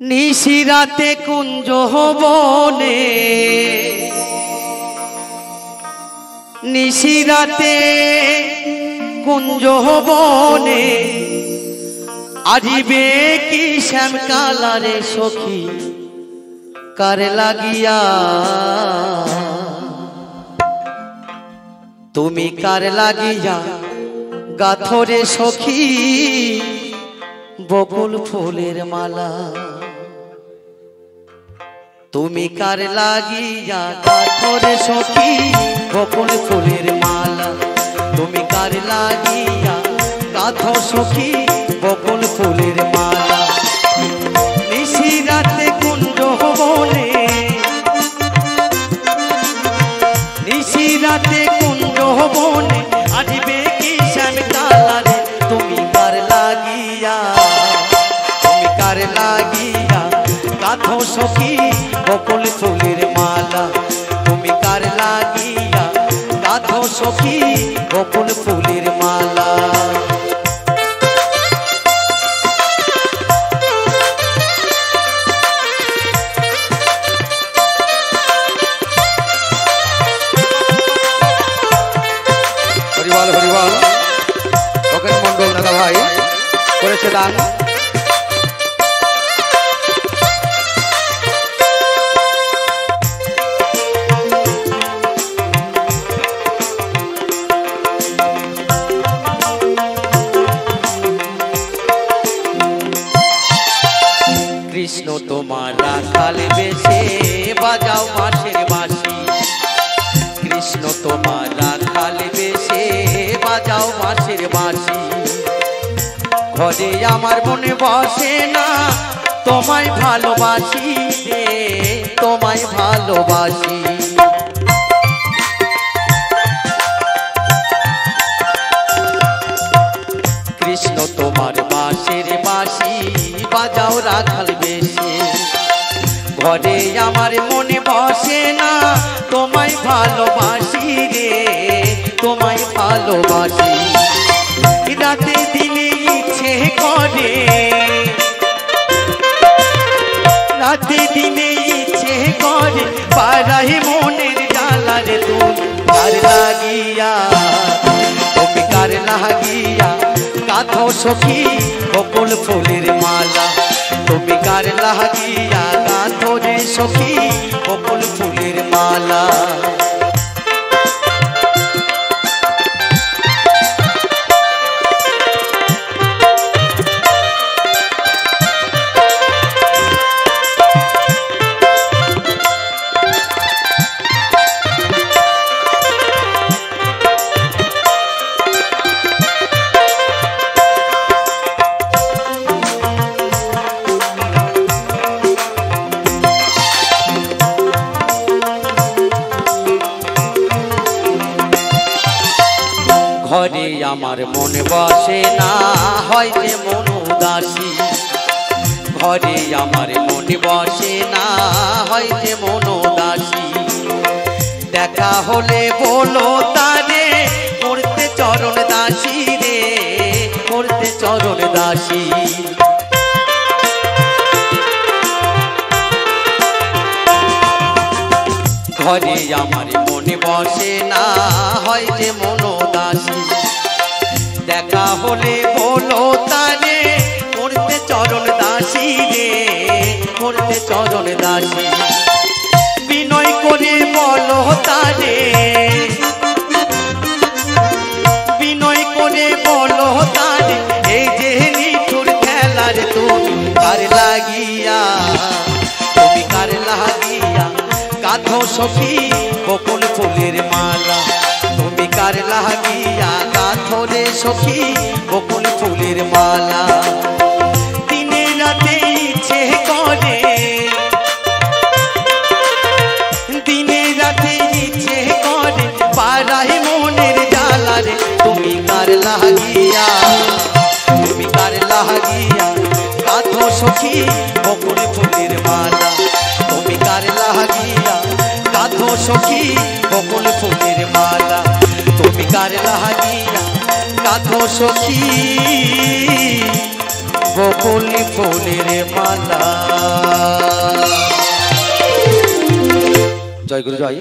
নিশিরাতে কুঞ্জ বনে নিশিরাতে কুঞ্জ বনে আজিবে কি শ্যাম কালারে সখী, কার লাগিয়া? তুমি কার লাগিয়া গাথরে সখী, বকুল ফুলের মালা? তুমি কার লাগিয়া গাথরে সখী? গোপন ফুলের মালা। তুমি কার লাগিয়া গাথ সখী? গোপন ফুলের মালা ভাই করেছে দান। কৃষ্ণ তোমার রাখাল বেশে, বাজাও মাসের বাসি কৃষ্ণ তোমার রাখাল বেশে, বাজাও মাসের বাসি ঘরে আমার মনে বসে না। তোমায় ভালোবাসি রে, তোমায় ভালোবাসি। কৃষ্ণ তোমার বাসের বাসি বাজাও রাখাল বেশি। ঘরে আমার মনে বসে না, তোমায় ভালোবাসি রে, তোমায় ভালোবাসি। করে রাতে দিনে ইচ্ছে করে পাড়াই মনের জ্বালারে তুমি কার লাগিয়া তুমি কার লাগিয়া? কাঁথো সখী, বকুল ফুলের মালা। তুমি কার লাগিয়া কাঁথো রে সখী, বকুল ফুলের মালা। ঘরে আমার মন বসে না, হয় যে মন উদাসী। ঘরে আমার মন বসে না, হয় যে মন উদাসী। দেখা হলে বলো তারে, করতে চরণ দাসী রে, করতে চরণ দাসী। ঘরে আমার মনে বসে না হয় যে মনোদাসী। দেখা হলে বলো তারে, করতে চরণ দাসী রে, করতে চরণ দাসী। বিনয় করে বলো তারে গাথো সখী, বকুল ফুলের মালা। তুমি কার লাগিয়া গাথো রে সখী, বকুল ফুলের মালা। দিনে রাতে ইচ্ছে করে, দিনে রাতে ইচ্ছে করে পাড়াই মনের জ্বালারে তুমি কার লাগিয়া, তুমি কার লাগিয়া সখী, বকুল ফুলের মালা। সখী বকুল ফুলের মালা, তুমি কার লাগিয়া কাঁথো সখী? বকুল ফুলের মালা। জয় গুরু জয়